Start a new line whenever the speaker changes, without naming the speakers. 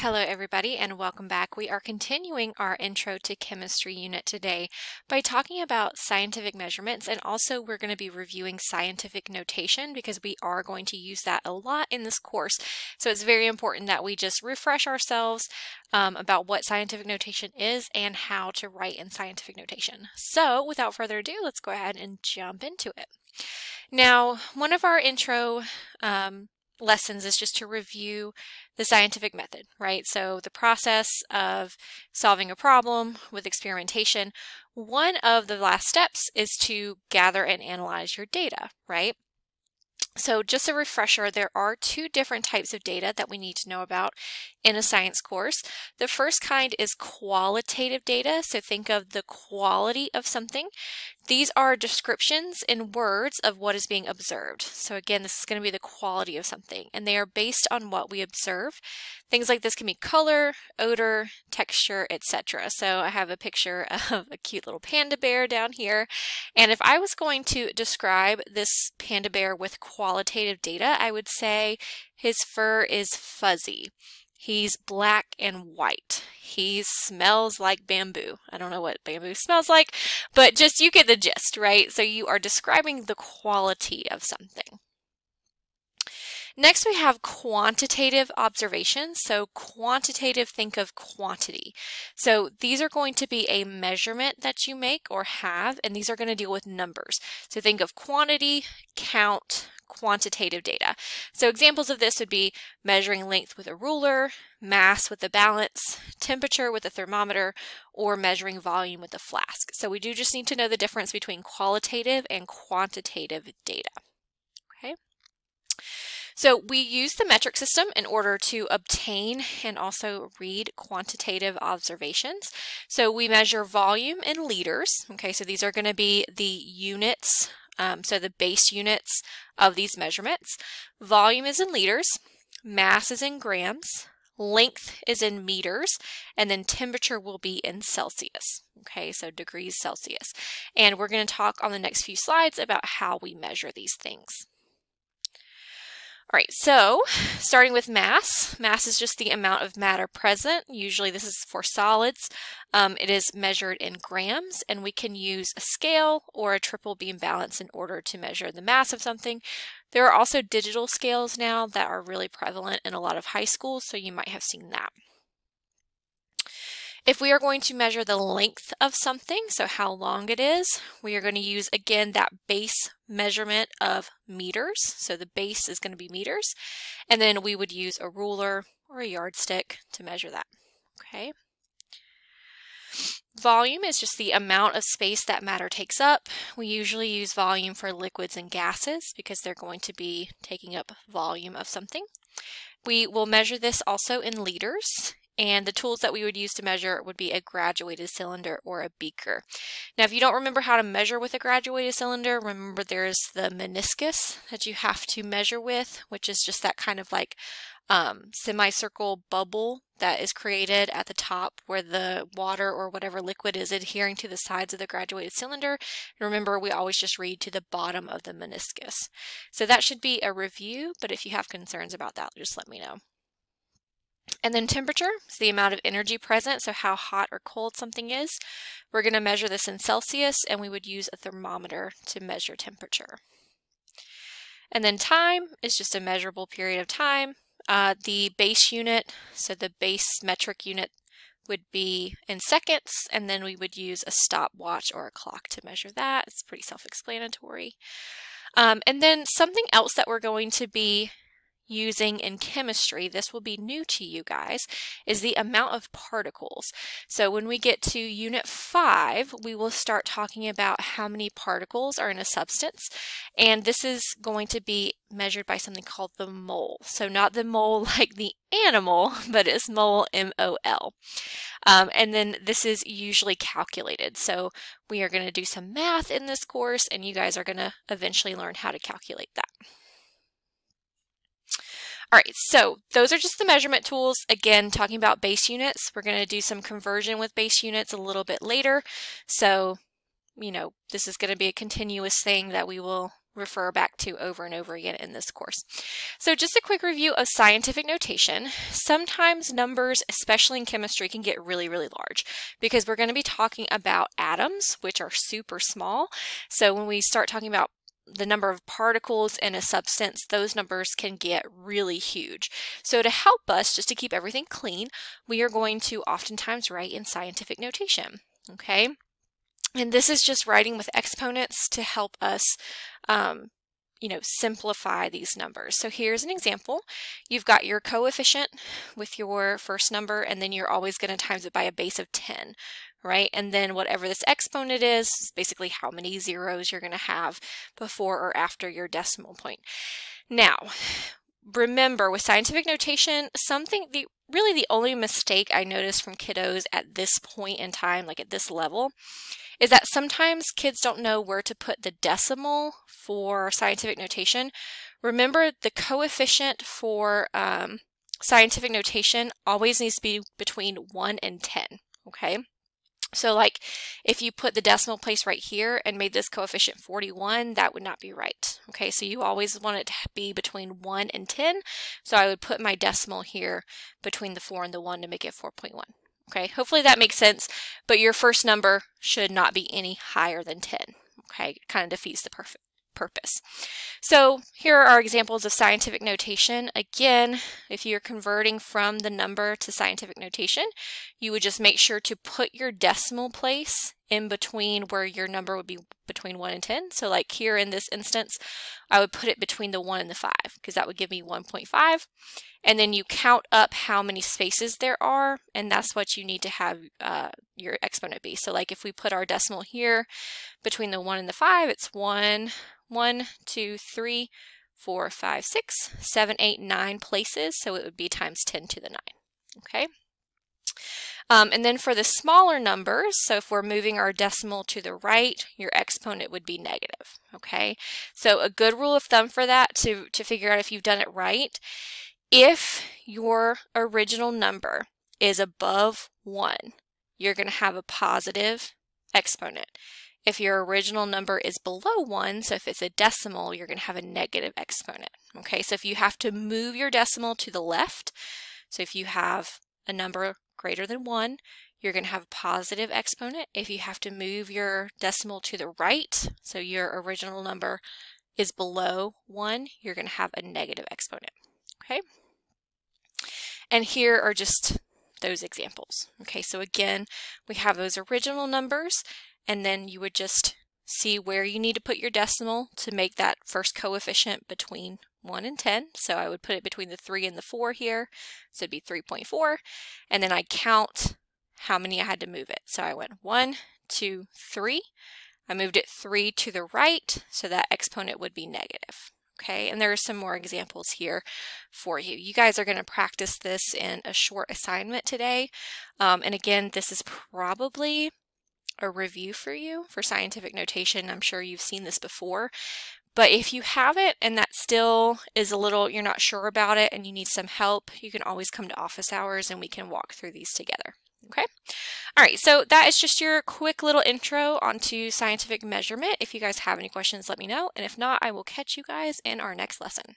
Hello everybody and welcome back. We are continuing our Intro to Chemistry unit today by talking about scientific measurements and also we're going to be reviewing scientific notation because we are going to use that a lot in this course. So it's very important that we just refresh ourselves um, about what scientific notation is and how to write in scientific notation. So without further ado, let's go ahead and jump into it. Now, one of our intro um, lessons is just to review the scientific method, right? So the process of solving a problem with experimentation, one of the last steps is to gather and analyze your data, right? So just a refresher, there are two different types of data that we need to know about in a science course. The first kind is qualitative data, so think of the quality of something. These are descriptions in words of what is being observed. So again, this is going to be the quality of something, and they are based on what we observe. Things like this can be color, odor, texture, etc. So I have a picture of a cute little panda bear down here, and if I was going to describe this panda bear with qualitative data, I would say his fur is fuzzy. He's black and white. He smells like bamboo. I don't know what bamboo smells like, but just you get the gist, right? So you are describing the quality of something. Next, we have quantitative observations. So quantitative, think of quantity. So these are going to be a measurement that you make or have, and these are going to deal with numbers. So think of quantity, count, quantitative data. So examples of this would be measuring length with a ruler, mass with a balance, temperature with a thermometer, or measuring volume with a flask. So we do just need to know the difference between qualitative and quantitative data. Okay. So we use the metric system in order to obtain and also read quantitative observations. So we measure volume in liters. Okay, so these are going to be the units um, so the base units of these measurements. Volume is in liters, mass is in grams, length is in meters, and then temperature will be in Celsius. Okay, so degrees Celsius. And we're going to talk on the next few slides about how we measure these things. All right, so starting with mass, mass is just the amount of matter present. Usually this is for solids. Um, it is measured in grams, and we can use a scale or a triple beam balance in order to measure the mass of something. There are also digital scales now that are really prevalent in a lot of high schools, so you might have seen that. If we are going to measure the length of something, so how long it is, we are going to use again that base measurement of meters. So the base is going to be meters. And then we would use a ruler or a yardstick to measure that. Okay. Volume is just the amount of space that matter takes up. We usually use volume for liquids and gases because they're going to be taking up volume of something. We will measure this also in liters and the tools that we would use to measure would be a graduated cylinder or a beaker. Now, if you don't remember how to measure with a graduated cylinder, remember there's the meniscus that you have to measure with, which is just that kind of like um, semicircle bubble that is created at the top where the water or whatever liquid is adhering to the sides of the graduated cylinder. And remember, we always just read to the bottom of the meniscus. So that should be a review, but if you have concerns about that, just let me know. And then temperature is the amount of energy present, so how hot or cold something is. We're going to measure this in Celsius, and we would use a thermometer to measure temperature. And then time is just a measurable period of time. Uh, the base unit, so the base metric unit would be in seconds, and then we would use a stopwatch or a clock to measure that. It's pretty self-explanatory. Um, and then something else that we're going to be using in chemistry, this will be new to you guys, is the amount of particles. So when we get to unit 5, we will start talking about how many particles are in a substance, and this is going to be measured by something called the mole. So not the mole like the animal, but it's mole, M-O-L. Um, and then this is usually calculated. So we are going to do some math in this course, and you guys are going to eventually learn how to calculate that. All right, so those are just the measurement tools. Again, talking about base units, we're going to do some conversion with base units a little bit later. So, you know, this is going to be a continuous thing that we will refer back to over and over again in this course. So just a quick review of scientific notation. Sometimes numbers, especially in chemistry, can get really, really large because we're going to be talking about atoms, which are super small. So when we start talking about the number of particles in a substance, those numbers can get really huge. So to help us, just to keep everything clean, we are going to oftentimes write in scientific notation, okay? And this is just writing with exponents to help us um, you know, simplify these numbers. So here's an example. You've got your coefficient with your first number, and then you're always going to times it by a base of 10, right? And then whatever this exponent is, is basically how many zeros you're going to have before or after your decimal point. Now, remember with scientific notation, something, the really the only mistake I noticed from kiddos at this point in time, like at this level, is that sometimes kids don't know where to put the decimal for scientific notation. Remember the coefficient for um, scientific notation always needs to be between 1 and 10, okay? So like if you put the decimal place right here and made this coefficient 41, that would not be right. Okay, so you always want it to be between 1 and 10. So I would put my decimal here between the 4 and the 1 to make it 4.1. Okay, hopefully that makes sense, but your first number should not be any higher than 10. Okay, it kind of defeats the perfect purpose. So here are examples of scientific notation. Again, if you're converting from the number to scientific notation, you would just make sure to put your decimal place in between where your number would be between 1 and 10. So like here in this instance, I would put it between the 1 and the 5 because that would give me 1.5. And then you count up how many spaces there are, and that's what you need to have uh, your exponent be. So like if we put our decimal here between the 1 and the 5, it's 1, one, two, three, four, five, six, seven, eight, nine places. So it would be times 10 to the 9. Okay. Um, and then for the smaller numbers, so if we're moving our decimal to the right, your exponent would be negative, okay? So a good rule of thumb for that to, to figure out if you've done it right, if your original number is above 1, you're going to have a positive exponent. If your original number is below 1, so if it's a decimal, you're going to have a negative exponent. Okay, so if you have to move your decimal to the left, so if you have a number greater than 1, you're going to have a positive exponent. If you have to move your decimal to the right, so your original number is below 1, you're going to have a negative exponent. Okay? And here are just those examples. Okay, so again, we have those original numbers and then you would just see where you need to put your decimal to make that first coefficient between 1 and 10. So I would put it between the 3 and the 4 here, so it'd be 3.4, and then I count how many I had to move it. So I went 1, 2, 3. I moved it 3 to the right, so that exponent would be negative. Okay, and there are some more examples here for you. You guys are going to practice this in a short assignment today. Um, and again, this is probably a review for you for scientific notation. I'm sure you've seen this before. But if you haven't and that still is a little, you're not sure about it and you need some help, you can always come to office hours and we can walk through these together. Okay. All right. So that is just your quick little intro onto scientific measurement. If you guys have any questions, let me know. And if not, I will catch you guys in our next lesson.